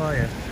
fire.